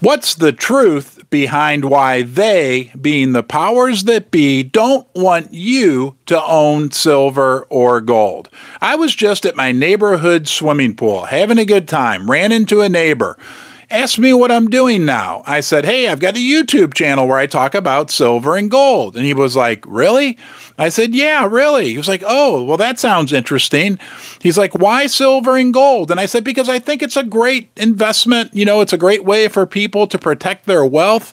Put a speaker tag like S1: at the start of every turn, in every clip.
S1: What's the truth behind why they, being the powers that be, don't want you to own silver or gold? I was just at my neighborhood swimming pool having a good time, ran into a neighbor asked me what I'm doing now. I said, Hey, I've got a YouTube channel where I talk about silver and gold. And he was like, Really? I said, Yeah, really. He was like, Oh, well, that sounds interesting. He's like, Why silver and gold? And I said, Because I think it's a great investment. You know, it's a great way for people to protect their wealth.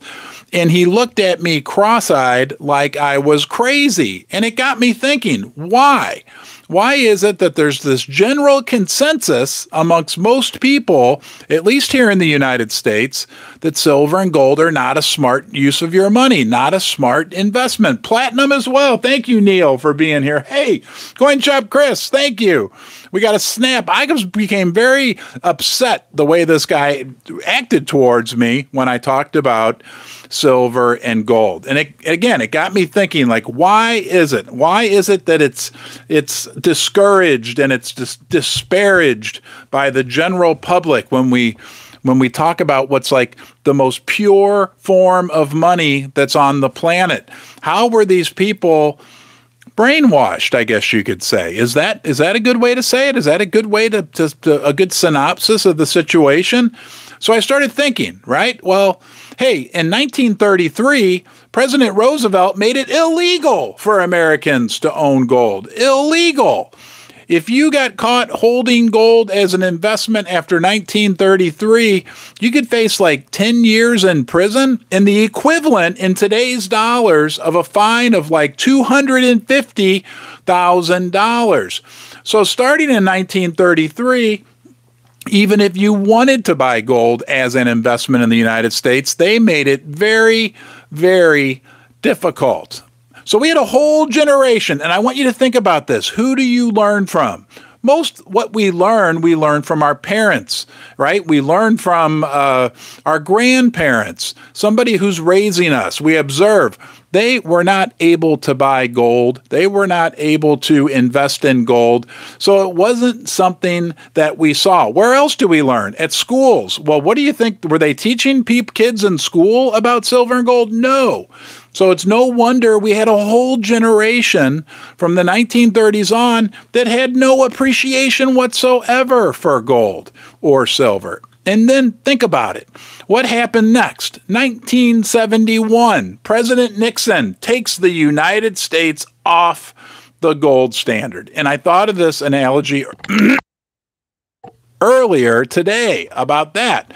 S1: And he looked at me cross eyed like I was crazy. And it got me thinking, why? Why is it that there's this general consensus amongst most people, at least here in the United States, that silver and gold are not a smart use of your money, not a smart investment? Platinum as well. Thank you, Neil, for being here. Hey, Coin Shop Chris, thank you. We got a snap. I became very upset the way this guy acted towards me when I talked about silver, and gold. And it, again, it got me thinking like why is it? Why is it that it's it's discouraged and it's dis- disparaged by the general public when we when we talk about what's like the most pure form of money that's on the planet? How were these people brainwashed, I guess you could say. Is that is that a good way to say it? Is that a good way to, to, to a good synopsis of the situation? So I started thinking, right? Well, Hey, in 1933, President Roosevelt made it illegal for Americans to own gold. Illegal. If you got caught holding gold as an investment after 1933, you could face like 10 years in prison and the equivalent in today's dollars of a fine of like $250,000. So starting in 1933, even if you wanted to buy gold as an investment in the United States, they made it very, very difficult. So we had a whole generation, and I want you to think about this. Who do you learn from? most what we learn, we learn from our parents, right? We learn from uh, our grandparents, somebody who's raising us. We observe. They were not able to buy gold. They were not able to invest in gold. So it wasn't something that we saw. Where else do we learn? At schools. Well, what do you think? Were they teaching peep kids in school about silver and gold? No. So it's no wonder we had a whole generation from the 1930s on that had no appreciation whatsoever for gold or silver. And then think about it. What happened next? 1971, President Nixon takes the United States off the gold standard. And I thought of this analogy earlier today about that.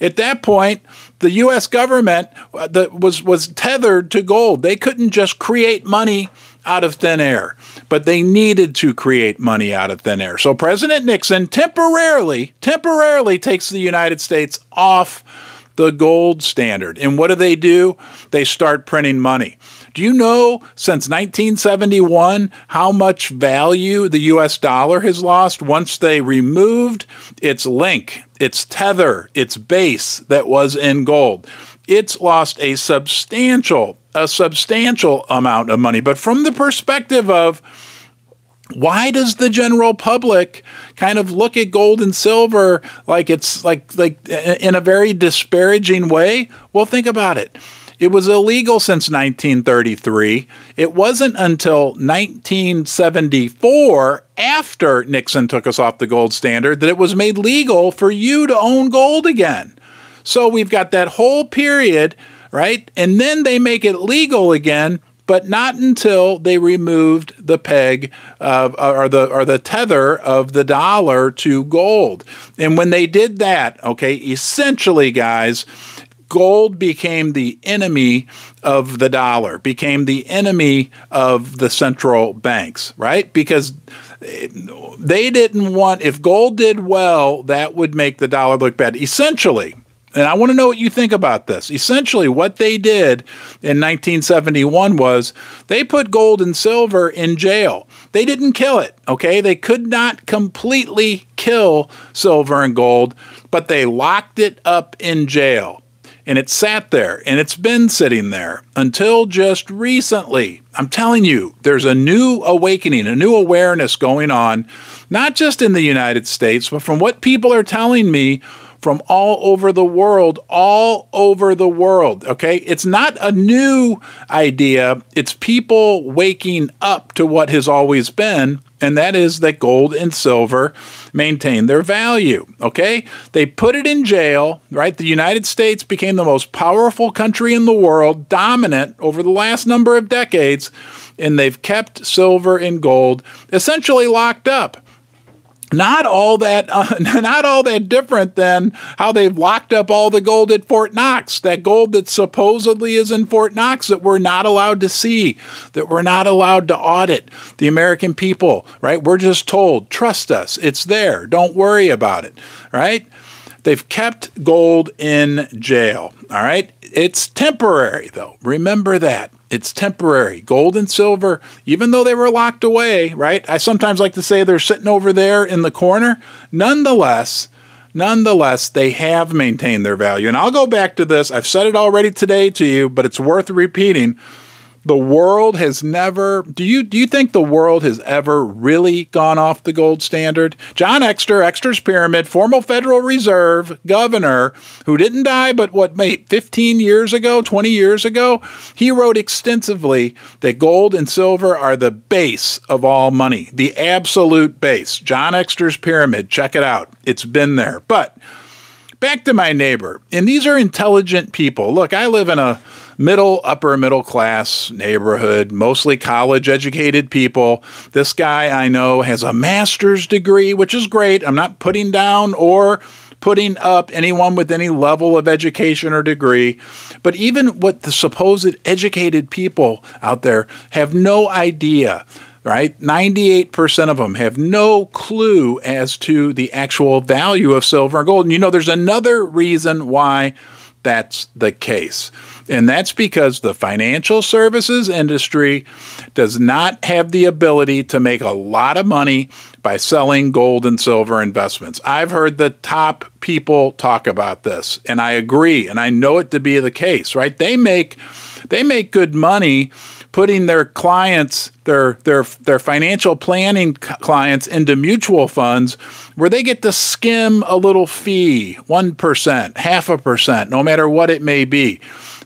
S1: At that point, the U.S. government uh, was was tethered to gold. They couldn't just create money out of thin air, but they needed to create money out of thin air. So President Nixon temporarily temporarily takes the United States off the gold standard. And what do they do? They start printing money. Do you know since 1971 how much value the US dollar has lost once they removed its link, its tether, its base that was in gold? It's lost a substantial, a substantial amount of money. But from the perspective of why does the general public kind of look at gold and silver like it's like like in a very disparaging way? Well, think about it. It was illegal since 1933. It wasn't until 1974, after Nixon took us off the gold standard, that it was made legal for you to own gold again. So we've got that whole period, right? And then they make it legal again but not until they removed the peg or the or the tether of the dollar to gold. And when they did that, okay, essentially, guys, gold became the enemy of the dollar, became the enemy of the central banks, right? Because they didn't want, if gold did well, that would make the dollar look bad. Essentially, and I want to know what you think about this. Essentially, what they did in 1971 was they put gold and silver in jail. They didn't kill it, okay? They could not completely kill silver and gold, but they locked it up in jail and it sat there and it's been sitting there until just recently. I'm telling you, there's a new awakening, a new awareness going on, not just in the United States, but from what people are telling me from all over the world, all over the world. Okay. It's not a new idea, it's people waking up to what has always been and that is that gold and silver maintain their value. Okay? They put it in jail, right? The United States became the most powerful country in the world, dominant over the last number of decades, and they've kept silver and gold essentially locked up not all that uh, not all that different than how they've locked up all the gold at Fort Knox. That gold that supposedly is in Fort Knox that we're not allowed to see that we're not allowed to audit the American people right? We're just told trust us. It's there. Don't worry about it right? They've kept gold in jail all right? It's temporary though. Remember that it's temporary. Gold and silver, even though they were locked away, right? I sometimes like to say they're sitting over there in the corner. Nonetheless, nonetheless, they have maintained their value. And I'll go back to this. I've said it already today to you, but it's worth repeating the world has never do you do you think the world has ever really gone off the gold standard? John exter exter's pyramid former federal reserve governor who didn't die but what mate 15 years ago 20 years ago? He wrote extensively that gold and silver are the base of all money the absolute base. John exter's pyramid check it out. It's been there. But back to my neighbor. And these are intelligent people. Look i live in a middle, upper middle class neighborhood, mostly college educated people. This guy I know has a master's degree, which is great. I'm not putting down or putting up anyone with any level of education or degree. But even what the supposed educated people out there have no idea right? 98% of them have no clue as to the actual value of silver and gold. And you know, there's another reason why that's the case. And that's because the financial services industry does not have the ability to make a lot of money by selling gold and silver investments. I've heard the top people talk about this, and I agree, and I know it to be the case, right? They make they make good money putting their clients, their their their financial planning clients into mutual funds where they get to skim a little fee, 1%, half a percent, no matter what it may be.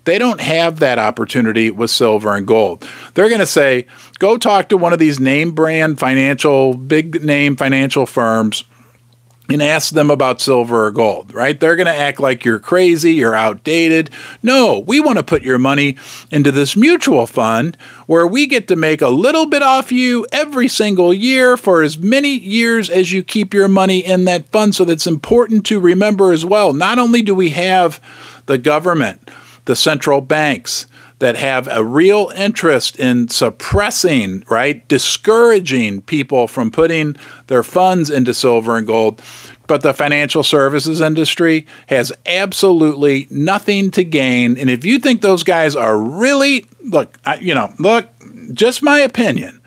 S1: They don't have that opportunity with silver and gold. They're going to say, go talk to one of these name brand financial, big name financial firms and ask them about silver or gold, right? They're going to act like you're crazy, you're outdated. No, we want to put your money into this mutual fund where we get to make a little bit off you every single year for as many years as you keep your money in that fund. So that's important to remember as well. Not only do we have the government, the central banks that have a real interest in suppressing, right, discouraging people from putting their funds into silver and gold. But the financial services industry has absolutely nothing to gain. And if you think those guys are really, look, I, you know, look, just my opinion.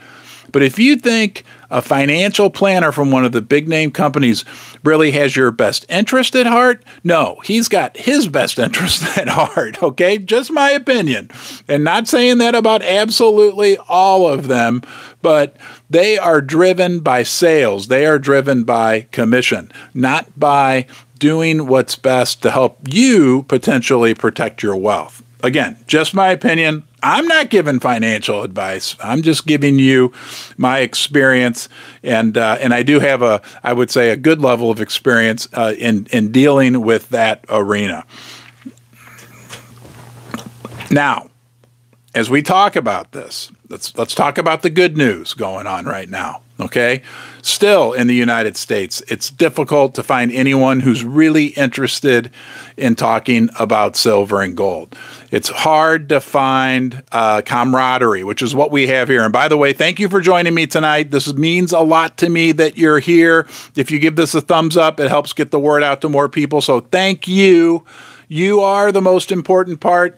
S1: But if you think a financial planner from one of the big name companies really has your best interest at heart? No, he's got his best interest at heart, okay? Just my opinion. And not saying that about absolutely all of them, but they are driven by sales. They are driven by commission, not by doing what's best to help you potentially protect your wealth. Again, just my opinion. I'm not giving financial advice. I'm just giving you my experience, and uh, and I do have a, I would say, a good level of experience uh, in in dealing with that arena. Now, as we talk about this, let's let's talk about the good news going on right now. Okay. Still in the United States, it's difficult to find anyone who's really interested in talking about silver and gold. It's hard to find uh, camaraderie, which is what we have here. And by the way, thank you for joining me tonight. This means a lot to me that you're here. If you give this a thumbs up, it helps get the word out to more people. So thank you. You are the most important part.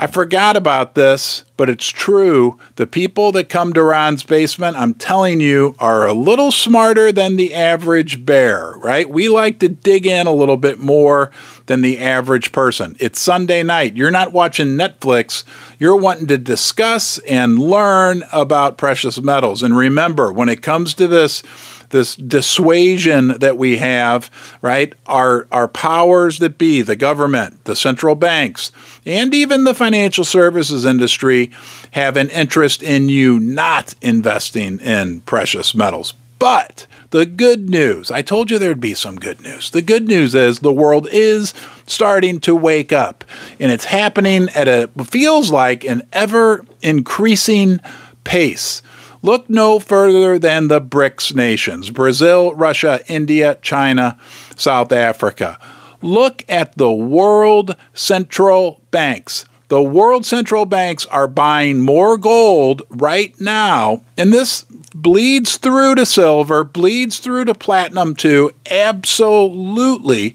S1: I forgot about this, but it's true. The people that come to Ron's basement, I'm telling you, are a little smarter than the average bear, right? We like to dig in a little bit more than the average person. It's Sunday night. You're not watching Netflix. You're wanting to discuss and learn about precious metals. And remember, when it comes to this, this dissuasion that we have, right? Our our powers that be, the government, the central banks, and even the financial services industry have an interest in you not investing in precious metals. But the good news, I told you there'd be some good news. The good news is the world is starting to wake up, and it's happening at a feels like an ever increasing pace. Look no further than the BRICS nations Brazil, Russia, India, China, South Africa. Look at the world central banks. The world central banks are buying more gold right now, and this bleeds through to silver, bleeds through to platinum too, absolutely.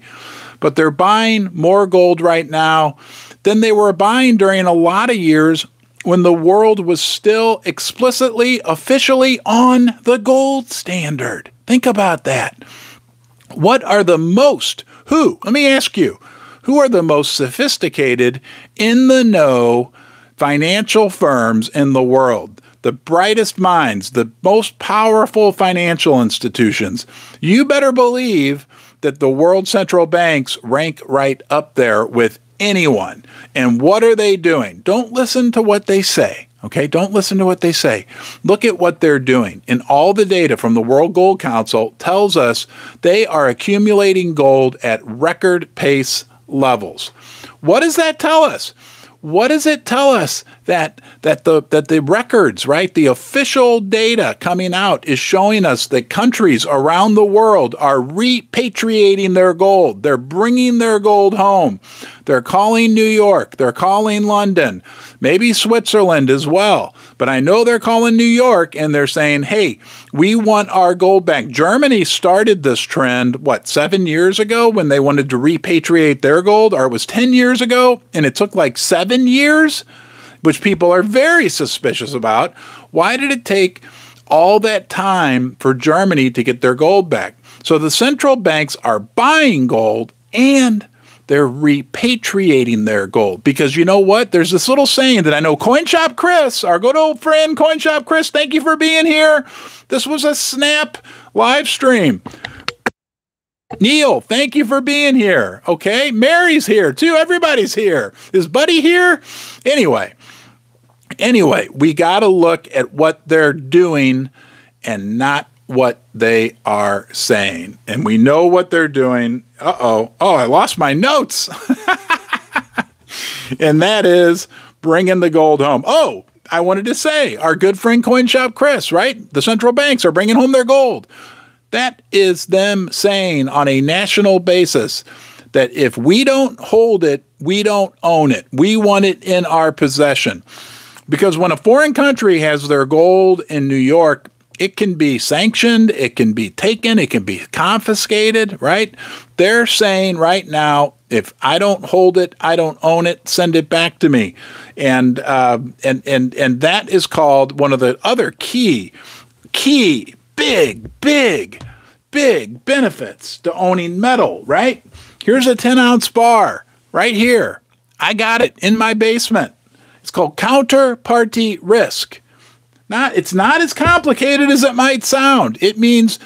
S1: But they're buying more gold right now than they were buying during a lot of years when the world was still explicitly, officially on the gold standard. Think about that. What are the most, who, let me ask you, who are the most sophisticated, in the know financial firms in the world? The brightest minds, the most powerful financial institutions. You better believe that the world central banks rank right up there with anyone. And what are they doing? Don't listen to what they say. Okay, don't listen to what they say. Look at what they're doing. And all the data from the World Gold Council tells us they are accumulating gold at record pace levels. What does that tell us? What does it tell us that that the that the records, right, the official data coming out is showing us that countries around the world are repatriating their gold. They're bringing their gold home. They're calling New York, they're calling London, maybe Switzerland as well. But I know they're calling New York and they're saying, "Hey, we want our gold back." Germany started this trend what, 7 years ago when they wanted to repatriate their gold or it was 10 years ago and it took like 7 years which people are very suspicious about. Why did it take all that time for Germany to get their gold back? So the central banks are buying gold and they're repatriating their gold because you know what? There's this little saying that I know CoinShop Chris, our good old friend CoinShop Chris, thank you for being here. This was a snap live stream. Neil, thank you for being here. Okay. Mary's here too. Everybody's here. Is Buddy here? Anyway, Anyway, we got to look at what they're doing and not what they are saying. And we know what they're doing. Uh oh. Oh, I lost my notes. and that is bringing the gold home. Oh, I wanted to say our good friend Coin Shop Chris, right? The central banks are bringing home their gold. That is them saying on a national basis that if we don't hold it, we don't own it. We want it in our possession. Because when a foreign country has their gold in New York, it can be sanctioned, it can be taken, it can be confiscated, right? They're saying right now, if I don't hold it, I don't own it, send it back to me. And uh, and and and that is called one of the other key, key, big, big, big benefits to owning metal, right? Here's a 10 ounce bar right here. I got it in my basement. It's called counterparty risk. Not, it's not as complicated as it might sound. It means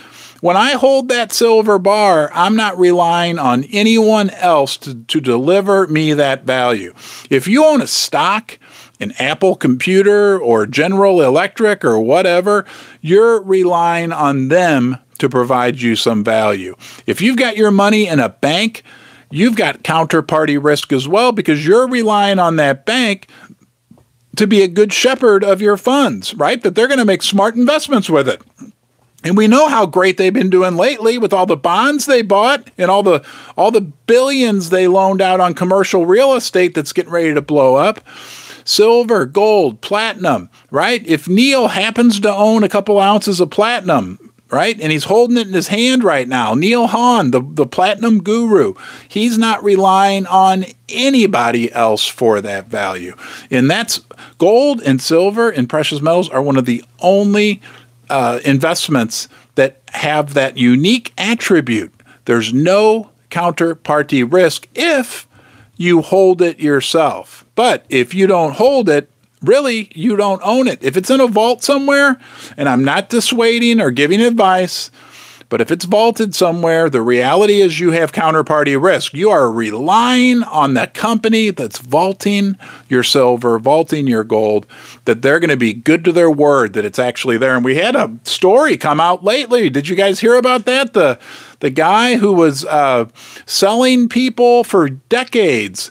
S1: when I hold that silver bar, I'm not relying on anyone else to, to deliver me that value. If you own a stock, an Apple computer or General Electric or whatever, you're relying on them to provide you some value. If you've got your money in a bank, you've got counterparty risk as well because you're relying on that bank to be a good shepherd of your funds, right? That they're going to make smart investments with it. And we know how great they've been doing lately with all the bonds they bought and all the all the billions they loaned out on commercial real estate that's getting ready to blow up. Silver, gold, platinum, right? If Neil happens to own a couple ounces of platinum, right? And he's holding it in his hand right now. Neil Hahn, the, the platinum guru, he's not relying on anybody else for that value. And that's gold and silver and precious metals are one of the only uh, investments that have that unique attribute. There's no counterparty risk if you hold it yourself. But if you don't hold it, really you don't own it. If it's in a vault somewhere, and I'm not dissuading or giving advice, But if it's vaulted somewhere, the reality is you have counterparty risk. You are relying on the company that's vaulting your silver, vaulting your gold, that they're going to be good to their word that it's actually there. And we had a story come out lately. Did you guys hear about that? The the guy who was uh, selling people for decades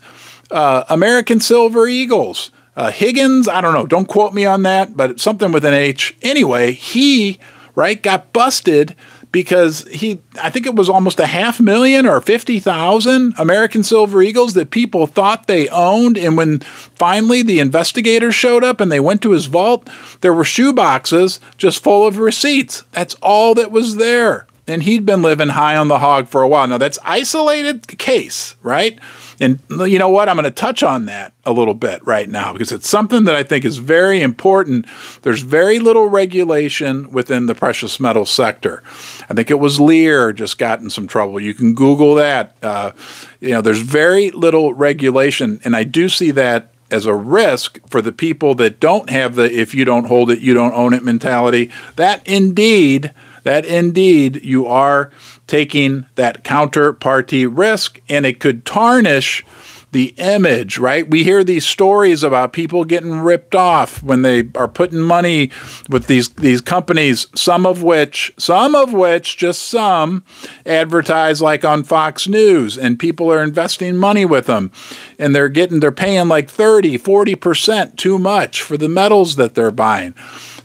S1: uh, American Silver Eagles. Uh, Higgins, I don't know, don't quote me on that, but something with an H. Anyway, he right got busted because he I think it was almost a half million or 50,000 American Silver Eagles that people thought they owned. And when finally the investigators showed up and they went to his vault there were shoe boxes just full of receipts. That's all that was there. And he'd been living high on the hog for a while. Now that's isolated case right and you know what? I'm going to touch on that a little bit right now because it's something that I think is very important. There's very little regulation within the precious metal sector. I think it was Lear just got in some trouble. You can Google that. Uh, you know, there's very little regulation, and I do see that as a risk for the people that don't have the if you don't hold it, you don't own it mentality. That indeed, that indeed, you are taking that counterparty risk and it could tarnish the image, right? We hear these stories about people getting ripped off when they are putting money with these these companies, some of which, some of which, just some advertise like on Fox News and people are investing money with them and they're getting they're paying like 30, 40% too much for the metals that they're buying.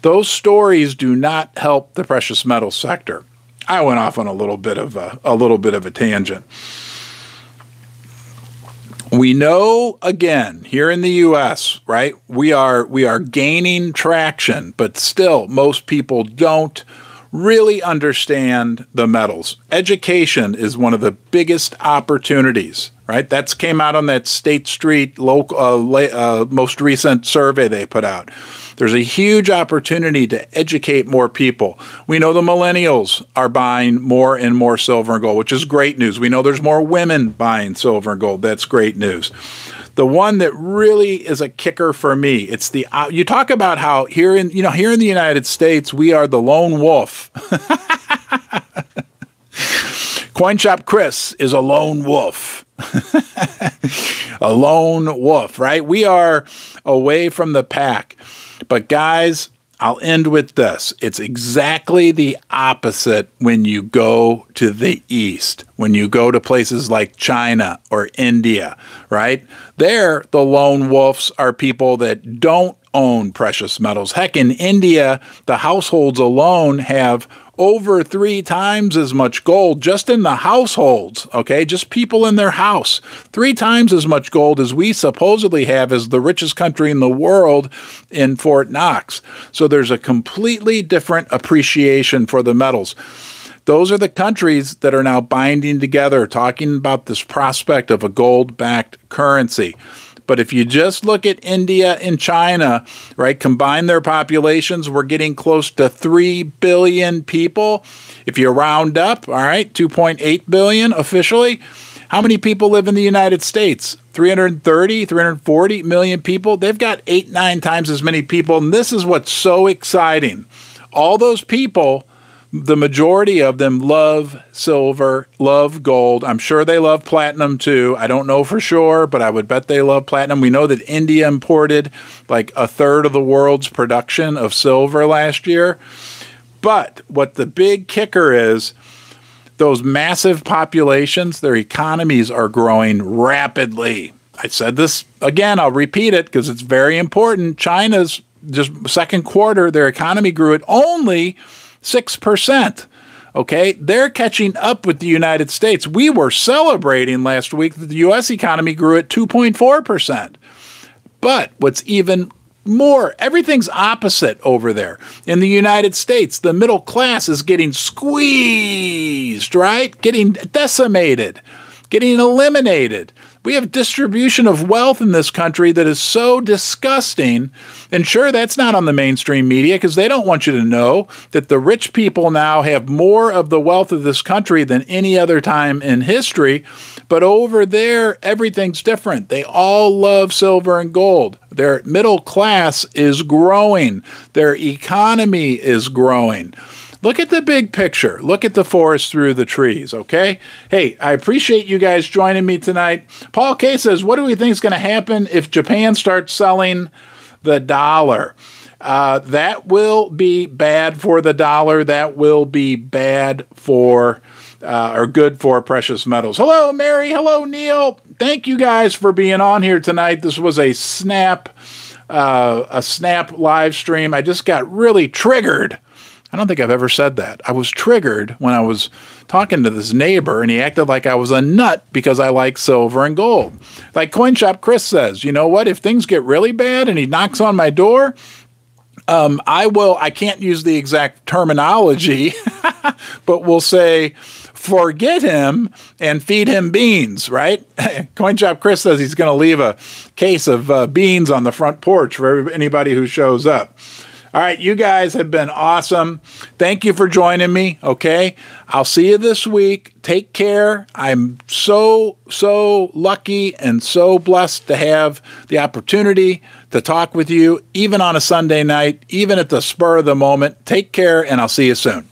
S1: Those stories do not help the precious metal sector. I went off on a little bit of a, a little bit of a tangent. We know again here in the US, right? We are we are gaining traction, but still most people don't really understand the metals. Education is one of the biggest opportunities, right? That's came out on that State Street local uh, uh, most recent survey they put out. There's a huge opportunity to educate more people. We know the millennials are buying more and more silver and gold, which is great news. We know there's more women buying silver and gold. That's great news. The one that really is a kicker for me, it's the uh, you talk about how here in you know here in the United States we are the lone wolf. Coinshop Chris is a lone wolf. a lone wolf, right? We are away from the pack. But guys, I'll end with this. It's exactly the opposite when you go to the East, when you go to places like China or India, right? There, the lone wolves are people that don't own precious metals. Heck, in India, the households alone have over three times as much gold just in the households, okay? Just people in their house. Three times as much gold as we supposedly have as the richest country in the world in Fort Knox. So there's a completely different appreciation for the metals. Those are the countries that are now binding together, talking about this prospect of a gold backed currency. But if you just look at India and China, right, combine their populations, we're getting close to 3 billion people. If you round up, all right, 2.8 billion officially. How many people live in the United States? 330, 340 million people. They've got eight, nine times as many people. And this is what's so exciting. All those people the majority of them love silver, love gold. I'm sure they love platinum too. I don't know for sure, but I would bet they love platinum. We know that India imported like a third of the world's production of silver last year. But what the big kicker is, those massive populations, their economies are growing rapidly. I said this again, I'll repeat it because it's very important. China's just second quarter, their economy grew at only 6%. Okay, they're catching up with the United States. We were celebrating last week that the US economy grew at 2.4%. But what's even more, everything's opposite over there. In the United States, the middle class is getting squeezed, right? Getting decimated, getting eliminated. We have distribution of wealth in this country that is so disgusting. And sure, that's not on the mainstream media because they don't want you to know that the rich people now have more of the wealth of this country than any other time in history. But over there, everything's different. They all love silver and gold. Their middle class is growing, their economy is growing. Look at the big picture. Look at the forest through the trees, okay? Hey, I appreciate you guys joining me tonight. Paul K says, What do we think is going to happen if Japan starts selling the dollar? Uh, that will be bad for the dollar. That will be bad for uh, or good for precious metals. Hello, Mary. Hello, Neil. Thank you guys for being on here tonight. This was a snap, uh, a snap live stream. I just got really triggered. I don't think I've ever said that. I was triggered when I was talking to this neighbor and he acted like I was a nut because I like silver and gold. Like CoinShop Chris says, you know what? If things get really bad and he knocks on my door, um, I will, I can't use the exact terminology, but we'll say, forget him and feed him beans, right? CoinShop Chris says he's going to leave a case of uh, beans on the front porch for anybody who shows up. All right, you guys have been awesome. Thank you for joining me. Okay. I'll see you this week. Take care. I'm so, so lucky and so blessed to have the opportunity to talk with you, even on a Sunday night, even at the spur of the moment. Take care, and I'll see you soon.